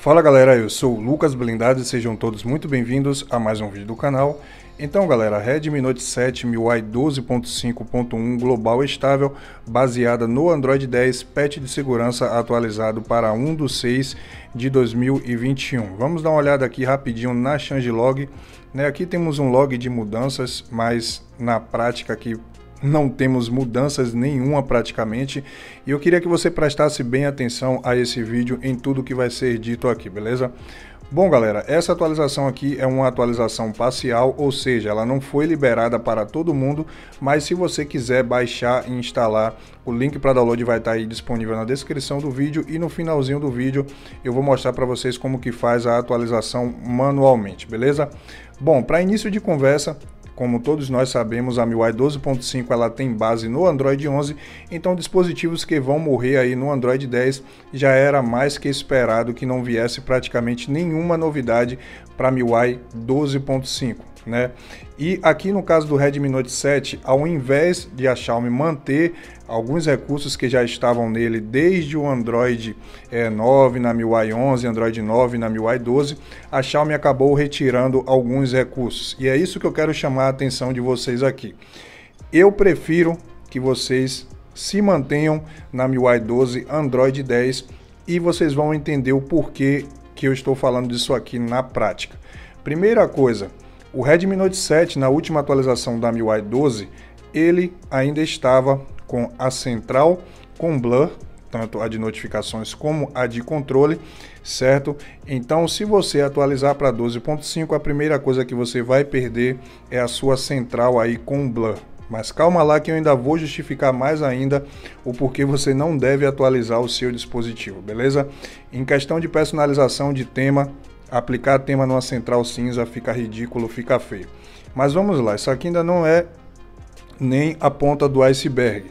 Fala galera, eu sou o Lucas Blindado e sejam todos muito bem-vindos a mais um vídeo do canal. Então galera, Redmi Note 7 MIUI 12.5.1 global estável, baseada no Android 10, patch de segurança atualizado para 1 do 6 de 2021. Vamos dar uma olhada aqui rapidinho na changelog. Né, aqui temos um log de mudanças, mas na prática aqui não temos mudanças nenhuma praticamente. E eu queria que você prestasse bem atenção a esse vídeo em tudo que vai ser dito aqui, beleza? Bom, galera, essa atualização aqui é uma atualização parcial, ou seja, ela não foi liberada para todo mundo, mas se você quiser baixar e instalar, o link para download vai estar aí disponível na descrição do vídeo e no finalzinho do vídeo eu vou mostrar para vocês como que faz a atualização manualmente, beleza? Bom, para início de conversa, como todos nós sabemos, a MIUI 12.5 ela tem base no Android 11, então dispositivos que vão morrer aí no Android 10 já era mais que esperado que não viesse praticamente nenhuma novidade para MIUI 12.5 né? E aqui no caso do Redmi Note 7, ao invés de a Xiaomi manter alguns recursos que já estavam nele desde o Android é, 9 na MIUI 11, Android 9 na MIUI 12, a Xiaomi acabou retirando alguns recursos. E é isso que eu quero chamar a atenção de vocês aqui. Eu prefiro que vocês se mantenham na MIUI 12 Android 10 e vocês vão entender o porquê que eu estou falando disso aqui na prática. Primeira coisa, o Redmi Note 7, na última atualização da MIUI 12, ele ainda estava com a central com blur, tanto a de notificações como a de controle, certo? Então, se você atualizar para 12.5, a primeira coisa que você vai perder é a sua central aí com blur. Mas calma lá que eu ainda vou justificar mais ainda o porquê você não deve atualizar o seu dispositivo, beleza? Em questão de personalização de tema, aplicar tema numa central cinza fica ridículo, fica feio. Mas vamos lá, isso aqui ainda não é nem a ponta do iceberg.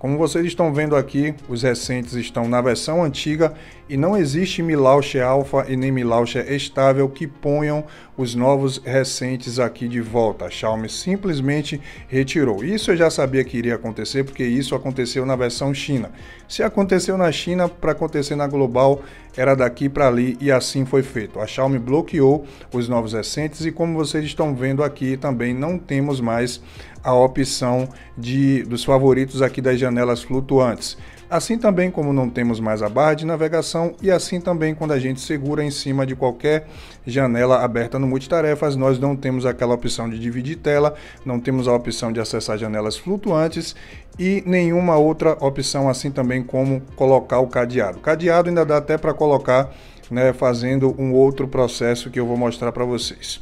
Como vocês estão vendo aqui, os recentes estão na versão antiga e não existe Milauncher Alpha e nem Milauncher estável que ponham os novos recentes aqui de volta. A Xiaomi simplesmente retirou. Isso eu já sabia que iria acontecer porque isso aconteceu na versão China. Se aconteceu na China, para acontecer na global era daqui para ali e assim foi feito. A Xiaomi bloqueou os novos recentes e como vocês estão vendo aqui também não temos mais a opção de dos favoritos aqui das janelas flutuantes. Assim também como não temos mais a barra de navegação e assim também quando a gente segura em cima de qualquer janela aberta no multitarefas, nós não temos aquela opção de dividir tela, não temos a opção de acessar janelas flutuantes e nenhuma outra opção assim também como colocar o cadeado. Cadeado ainda dá até para colocar, né, fazendo um outro processo que eu vou mostrar para vocês.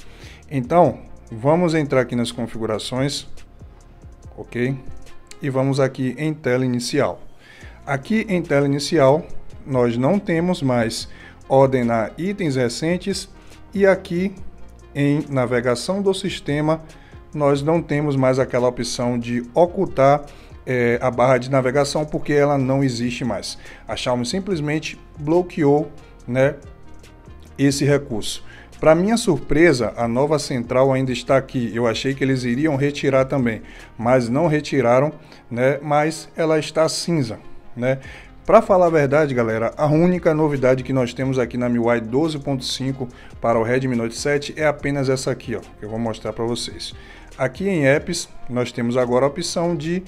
Então, vamos entrar aqui nas configurações, ok? E vamos aqui em tela inicial. Aqui em tela inicial, nós não temos mais ordenar itens recentes e aqui em navegação do sistema, nós não temos mais aquela opção de ocultar é, a barra de navegação porque ela não existe mais. A Xiaomi simplesmente bloqueou né, esse recurso. Para minha surpresa, a nova central ainda está aqui. Eu achei que eles iriam retirar também, mas não retiraram, né? Mas ela está cinza né? Para falar a verdade, galera, a única novidade que nós temos aqui na MIUI 12.5 para o Redmi Note 7 é apenas essa aqui, ó, que eu vou mostrar para vocês. Aqui em Apps, nós temos agora a opção de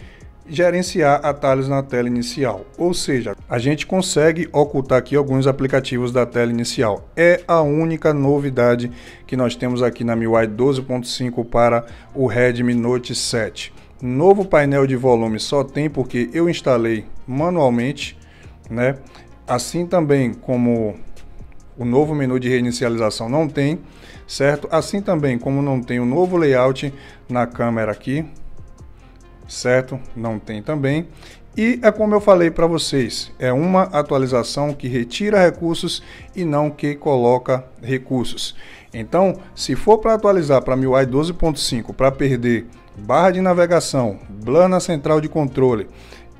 gerenciar atalhos na tela inicial, ou seja, a gente consegue ocultar aqui alguns aplicativos da tela inicial. É a única novidade que nós temos aqui na MIUI 12.5 para o Redmi Note 7. Novo painel de volume só tem porque eu instalei manualmente, né? Assim também como o novo menu de reinicialização não tem, certo? Assim também como não tem o novo layout na câmera aqui, certo? Não tem também. E é como eu falei para vocês, é uma atualização que retira recursos e não que coloca recursos. Então, se for para atualizar para MIUI 12.5 para perder barra de navegação, blur na central de controle,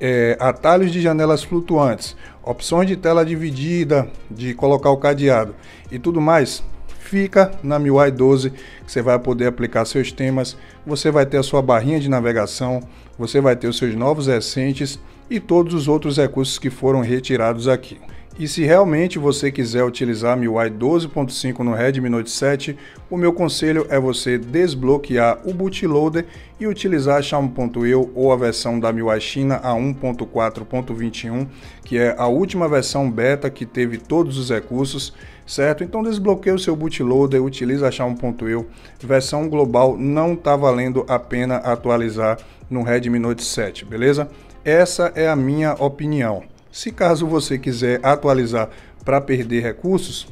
é, atalhos de janelas flutuantes, opções de tela dividida, de colocar o cadeado e tudo mais, fica na MIUI 12 que você vai poder aplicar seus temas, você vai ter a sua barrinha de navegação, você vai ter os seus novos recentes e todos os outros recursos que foram retirados aqui. E se realmente você quiser utilizar MIUI 12.5 no Redmi Note 7, o meu conselho é você desbloquear o bootloader e utilizar a Xiaomi.eu ou a versão da MIUI China a 1.4.21, que é a última versão beta que teve todos os recursos, certo? Então desbloqueie o seu bootloader, utilize a Xiaomi.eu. Versão global não está valendo a pena atualizar no Redmi Note 7, beleza? Essa é a minha opinião. Se caso você quiser atualizar para perder recursos,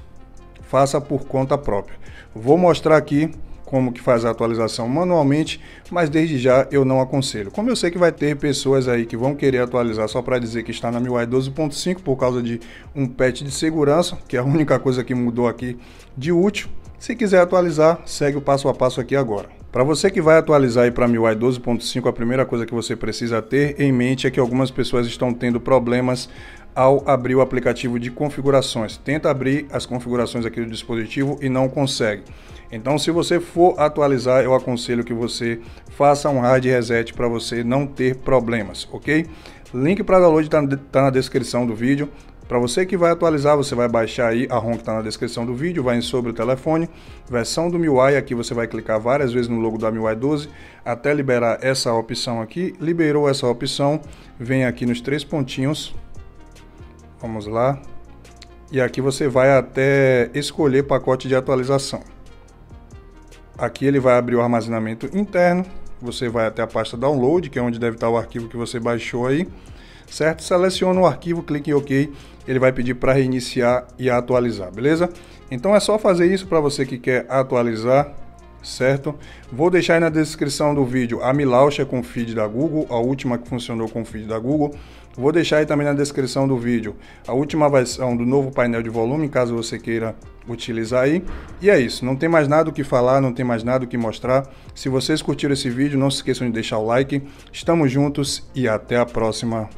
faça por conta própria. Vou mostrar aqui como que faz a atualização manualmente, mas desde já eu não aconselho. Como eu sei que vai ter pessoas aí que vão querer atualizar só para dizer que está na MIUI 12.5 por causa de um patch de segurança, que é a única coisa que mudou aqui de útil, se quiser atualizar, segue o passo a passo aqui agora. Para você que vai atualizar para MIUI 12.5, a primeira coisa que você precisa ter em mente é que algumas pessoas estão tendo problemas ao abrir o aplicativo de configurações. Tenta abrir as configurações aqui do dispositivo e não consegue. Então, se você for atualizar, eu aconselho que você faça um hard reset para você não ter problemas, ok? Link para download está tá na descrição do vídeo. Para você que vai atualizar, você vai baixar aí a ROM que está na descrição do vídeo, vai em sobre o telefone, versão do MIUI, aqui você vai clicar várias vezes no logo da MIUI 12 até liberar essa opção aqui. Liberou essa opção, vem aqui nos três pontinhos, vamos lá, e aqui você vai até escolher pacote de atualização. Aqui ele vai abrir o armazenamento interno, você vai até a pasta download, que é onde deve estar o arquivo que você baixou aí certo? Seleciona o arquivo, clique em OK, ele vai pedir para reiniciar e atualizar, beleza? Então é só fazer isso para você que quer atualizar, certo? Vou deixar aí na descrição do vídeo a Mi Launcher com feed da Google, a última que funcionou com feed da Google. Vou deixar aí também na descrição do vídeo a última versão do novo painel de volume, caso você queira utilizar aí. E é isso, não tem mais nada o que falar, não tem mais nada o que mostrar. Se vocês curtiram esse vídeo, não se esqueçam de deixar o like. Estamos juntos e até a próxima.